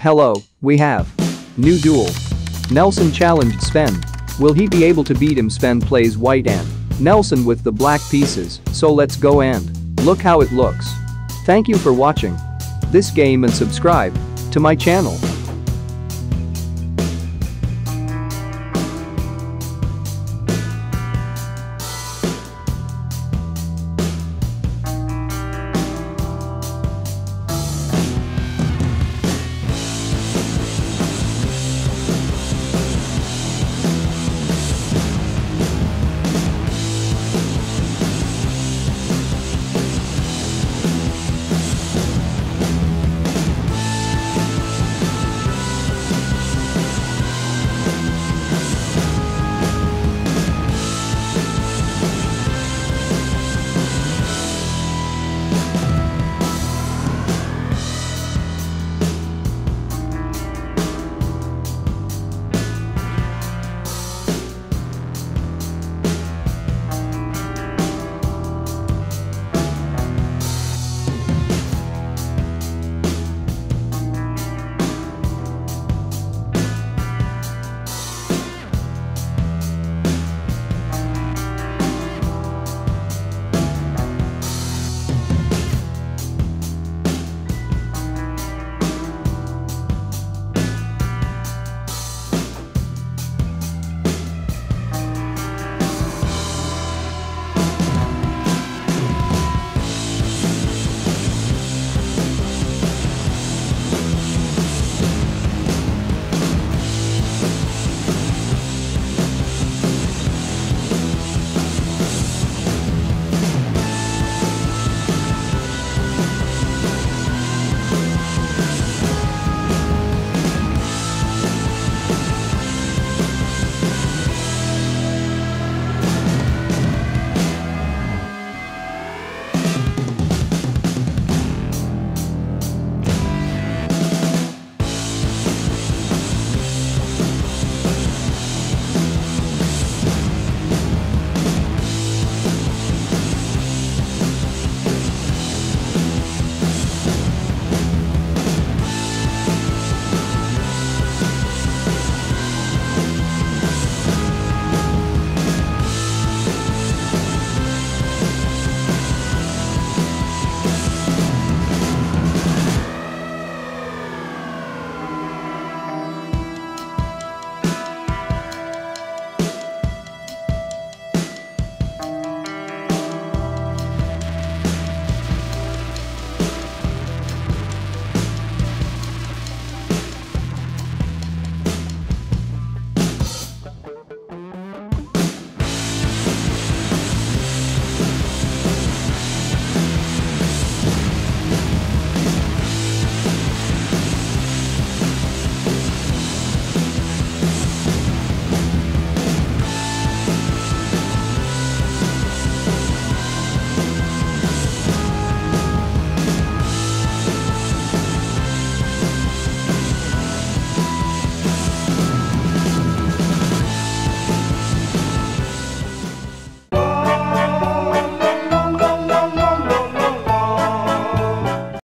Hello, we have. New duel. Nelson challenged Sven. Will he be able to beat him Sven plays white and Nelson with the black pieces, so let's go and look how it looks. Thank you for watching this game and subscribe to my channel.